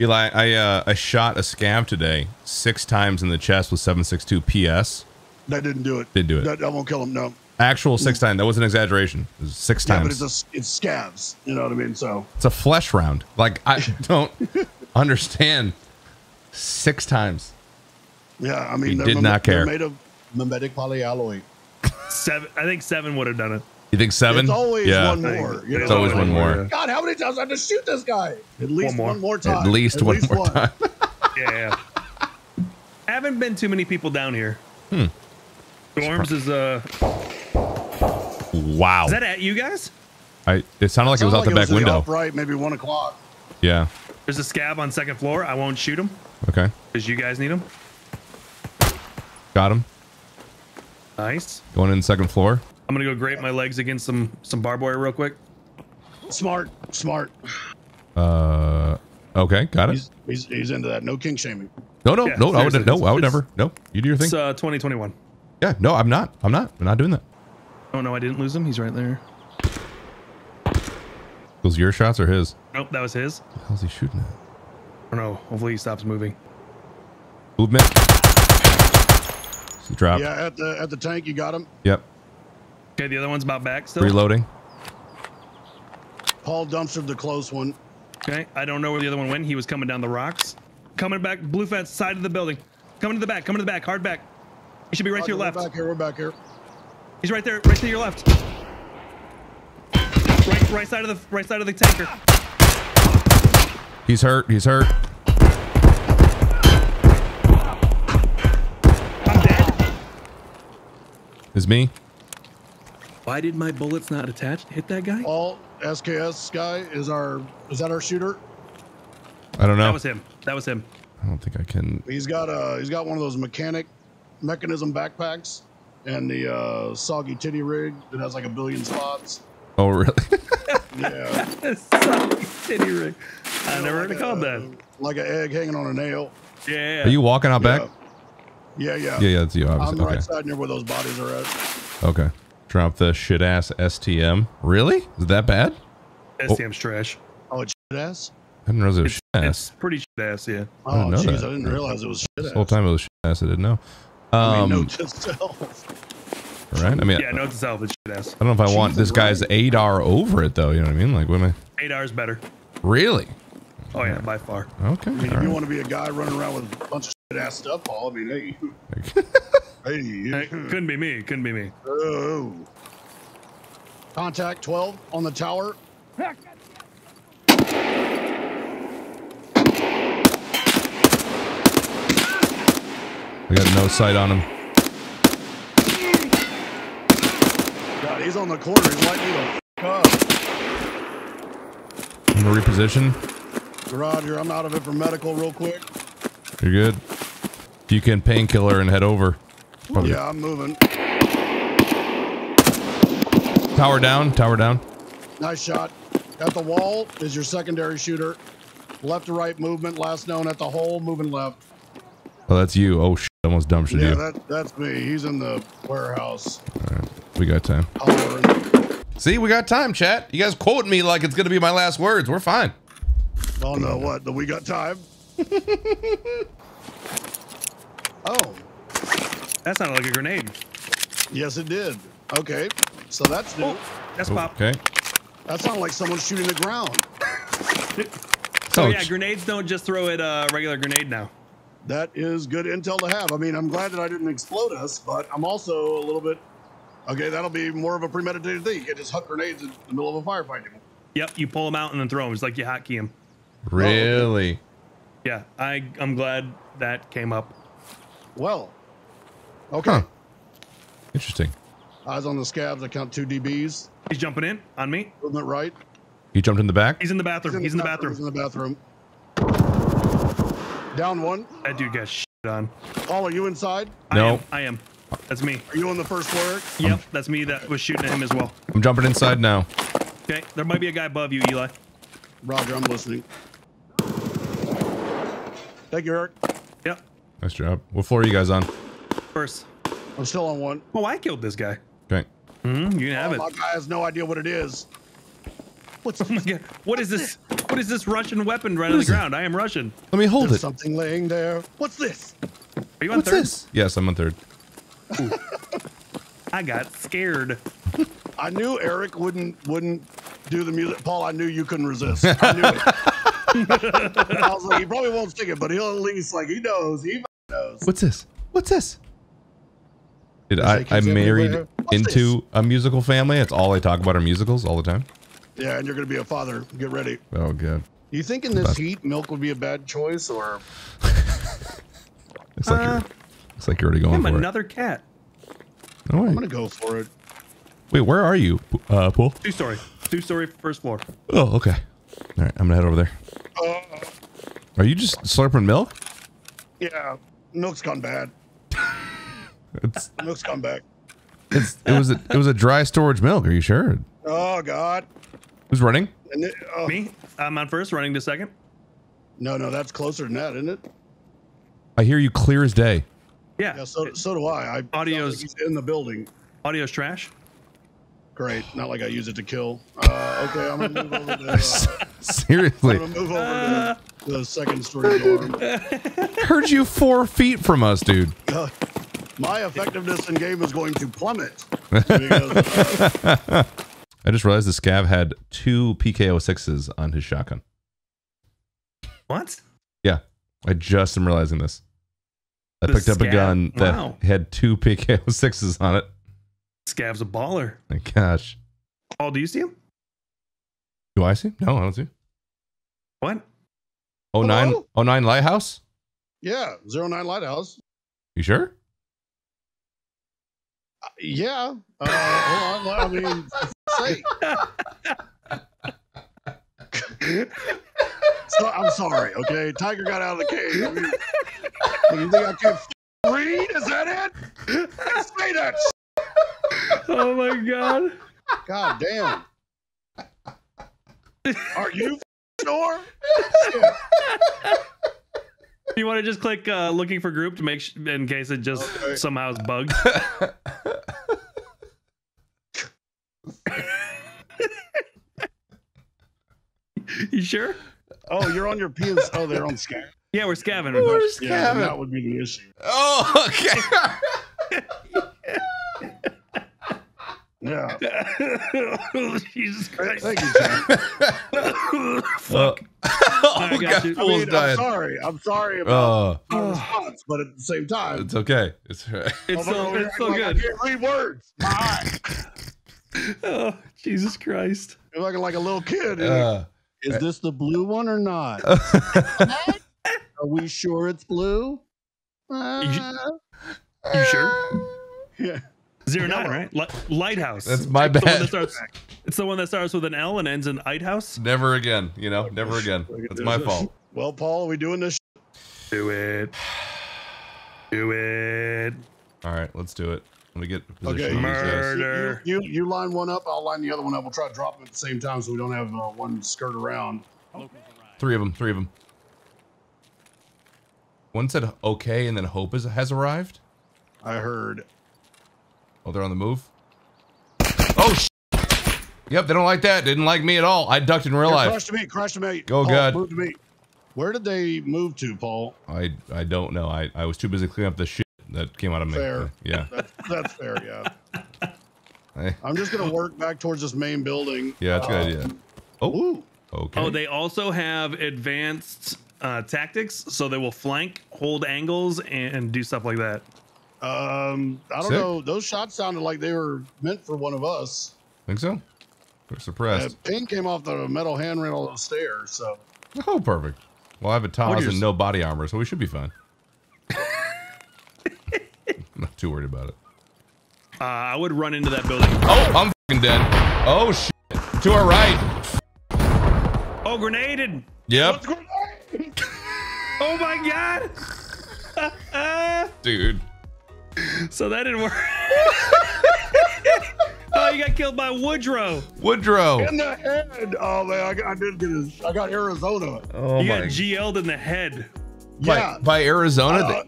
Eli, I uh, I shot a scav today six times in the chest with 762 PS. That didn't do it. Didn't do it. That, that won't kill him. No. Actual six times. That was an exaggeration. It was six Yeah, but it's a, it's scavs. You know what I mean? So It's a flesh round. Like I don't understand. Six times. yeah, I mean He did not they're care. made of mimetic polyalloy. Seven. I think seven would have done it. You think seven? It's always yeah. one more. You know? It's always one more. God, how many times I have to shoot this guy? At least more. one more, time. At least one more one. time. Yeah. Haven't been too many people down here. Hmm. Storms is uh. wow. Is that at you guys? I. It sounded like it was Sounded out the back in window. upright, maybe one o'clock. Yeah. There's a scav on second floor. I won't shoot him Okay. because you guys need him. Got him. Nice. Going in second floor. I'm gonna go grate my legs against some some barbed wire real quick. Smart, smart. Uh. Okay. Got it. He's, he's he's into that. No king shaming. No, no, Yeah, no. I would. No, I would never. No. You do your thing. It's uh 2021. yeah. No, I'm not. I'm not. I'm not doing that. Oh no, I didn't lose him. He's right there. Those your shots or his? Nope, that was his. How's he shooting at? I don't know. Hopefully he stops moving. Movement. It's drop. Yeah, at the at the tank, you got him. Yep. Okay, the other one's about back still. Reloading. Paul dumpstered the close one. Okay, I don't know where the other one went. He was coming down the rocks. Coming back, blue fence, side of the building. Coming to the back, coming to the back, hard back. He should be right to your Roger, left. We're back here. We're back here. He's right there, right to your left. Right, right side of the right side of the tanker. He's hurt. He's hurt. I'm dead. Is me. Why did my bullets not attach? Hit that guy? All SKS guy is our is that our shooter? I don't know. That was him. That was him. I don't think I can. He's got a he's got one of those mechanic mechanism backpacks and the uh, soggy titty rig that has like a billion spots. Oh, really? Sorry, soggy titty rig. I never heard it called that. Like an egg hanging on a nail. Yeah. Are you walking out back? Yeah, yeah. Yeah, yeah, that's you. On Obviously. the Okay. right side near where those bodies are at. Okay. Drop the shit ass STM. Really? Is that bad? STM's trash. Oh, it's shit ass. I didn't realize it was It's, shit it's ass. pretty shit ass, yeah. Oh, didn't know jeez. I didn't realize it was shit This ass. whole time it was shit ass. I didn't know. I Um, mean, note to self. right? I mean, Yeah, note to self, it's shit ass. I don't know if I want Jesus this guy's Christ. ADAR over it though. You know what I mean? Like, what am I? Eight hours better. Really? Oh yeah, by far. Okay. I mean, all if you want to be a guy running around with a bunch of shit ass stuff, Paul, I mean, hey, Hey, hey, couldn't be me. Couldn't be me. oh. Contact 12 on the tower. I got no sight on him. God, he's on the corner. He's lighting you the up. I'm gonna reposition. Roger, I'm out of it for medical real quick. You're good. If you can painkiller and head over. Probably- Yeah, I'm moving. Tower down. Tower down. Nice shot. At the wall is your secondary shooter. Left to right movement, last known at the hole, moving left. Oh, that's you. Oh shit! Almost dumped Yeah, you. that, that's me. He's in the warehouse. All right. We got time. See, we got time, chat. You guys quoting me like it's gonna be my last words. We're fine. Oh no, what? We got time? oh, That sounded like a grenade. yes, it did. Okay, so that's new. Oh, that's pop. Okay. That sounded like someone shooting the ground. So Oh, yeah, grenades don't just throw it a regular grenade now. That is good intel to have. I mean, I'm glad that I didn't explode us, but I'm also a little bit. Okay, that'll be more of a premeditated thing. You can just huck grenades in the middle of a firefight. Yep, you pull them out and then throw them. It's like you hotkey them. Oh, really? Yeah, I I'm glad that came up. Well, okay. Huh. Interesting. Eyes on the scavs. I count two DBs. He's jumping in on me. Movement right. He jumped in the back. He's in the bathroom. He's in the bathroom. He's in the bathroom. Down one. That dude got shit on. Paul, are you inside? I No. am. I am. That's me. Are you on the first floor? Yep, that's me that was shooting at him as well. I'm jumping inside now. Okay, there might be a guy above you, Eli. Roger, I'm listening. Thank you, Eric. Yep, Nice job. What floor are you guys on? First. I'm still on one. Oh, I killed this guy. Okay. Hmm, you can have Oh, it. my guy has no idea what it is. What's Oh my god! What is this? What is this Russian weapon right on the is it? ground? I am Russian. Let me hold There's it. something laying there. What's this? Are you on What's third? this? Yes, I'm on third. I got scared. I knew Eric wouldn't wouldn't do the music. Paul, I knew you couldn't resist. I knew it. I was like, he probably won't stick it, but he'll at least like he knows. He knows. What's this? What's this? Dude, Is I, I married everywhere? What's into a musical family. That's all I talk about are musicals all the time. Yeah, and you're gonna be a father. Get ready. Oh, good. You think in this Best. heat, milk would be a bad choice, or Looks like Uh, you're, looks like you're already going I'm for another cat. it. No way. I'm gonna go for it. Wait, where are you, uh, Pool? Two story. Two story first floor. Oh, okay. All right, I'm gonna head over there. Uh, Are you just slurping milk? yeah, milk's gone bad. It's, Milk's gone back. it's it was a, it was a dry storage milk. Are you sure? Oh God. Who's running? And it, oh, Me? I'm on first, running to second. no, no, that's closer than that, isn't it? I hear you clear as day. Yeah. Yeah, so so do I. I Audio's- like in the building. Audio's trash. Great. Not like I use it to kill. Uh, okay, I'm gonna move over to. Uh, Seriously, I'm gonna move over to the second story dorm. heard you four feet from us, dude. My effectiveness in game is going to plummet. Because, uh, I just realized the scav had two PKO sixes on his shotgun. What? Yeah, I just am realizing this. I The picked up a gun that Wow. had two PKO sixes on it. Scav's a baller. My gosh, Paul, do you see him? do I see? Him? No, I don't see. Him. What? Oh nine, Hello? oh nine lighthouse. yeah, zero nine lighthouse. You sure? Uh, yeah. Uh, hold on. I mean, say. so, I'm sorry. Okay, Tiger got out of the cage. I mean, you think I can't read? Is that it? Say that. oh my god. God damn. Are you f- sure? You want to just click uh, looking for group to make sh- in case it just Okay. somehow is bugged. you sure? Oh, you're on your PS. Oh, they're on scav. Yeah, we're scavenging. Yeah, then that would be the issue. Oh, okay. Yeah. Jesus Christ. Thank you, Jack. Fuck. oh, I got God, you. I fool's mean, I'm dying. sorry. I'm sorry about Oh, my response, but at the same time, it's okay. It's all right. It's so, over it's so acting like good. I can't read words. My eye. Oh, Jesus Christ. You're looking like a little kid. Uh, Is this the blue one or not? Are we sure it's blue? Uh, You sure? yeah. Zero nine, right? Li- Lighthouse. That's my It's the one bad. that starts. It's the one that starts with an L and ends in Lighthouse. never again. You know, never again. It's my fault. Well, Paul, are we doing this? Do it. Do it. All right, let's do it. Let me get Okay. position. on these guys. Murder. You, you you line one up. I'll line the other one up. We'll try to drop them at the same time so we don't have uh, one skirt around. Three of them. Three of them. One said okay, and then Hope is, has arrived. I heard. Oh, they're on the move. Oh, sh- yep. They don't like that. Didn't like me at all. I ducked in real Here, life. crash to me. Crash to me. Go, Paul, God. Move to me. Where did they move to, Paul? I I don't know. I I was too busy cleaning up the shit that came out of me. Fair. Yeah. That's, that's fair. Yeah. I- I'm just gonna work back towards this main building. yeah, that's a good idea. Oh, Ooh. okay. Oh, they also have advanced uh, tactics, so they will flank, hold angles, and do stuff like that. Um, I don't Sick. know. Those shots sounded like they were meant for one of us. think so. We're Uh, suppressed. ping came off the metal handrail of the stairs. So Oh, perfect. Well, I have a What TOZ and no body armor, so we should be fine. Not too worried about it. Uh, I would run into that building. Oh, I'm fucking dead. Oh shit. To our right. Oh, grenaded! Yep, Oh my god! dude. so that didn't work. oh, you got killed by Woodrow. Woodrow. in the head. Oh man, I, got, I did get his. I got Arizona. Oh you got GL'd in the head. By, Yeah. by Arizona. Uh,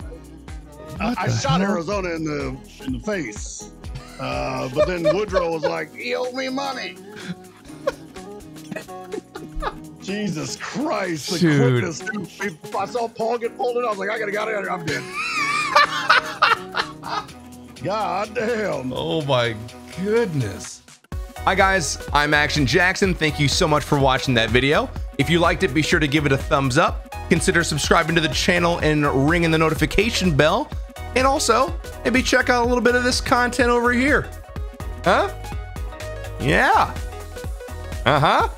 I, I shot hell? Arizona in the in the face. Uh, but then Woodrow was like, "He owed me money." Jesus Christ, the Dude. quickness. I saw Paul get pulled in. I was like, I gotta get out of here. I'm dead. God damn. Oh my goodness. Hi guys, I'm Action Jaxon. Thank you so much for watching that video. If you liked it, be sure to give it a thumbs up. Consider subscribing to the channel and ringing the notification bell. And also, maybe check out a little bit of this content over here. Huh? Yeah. Uh-huh.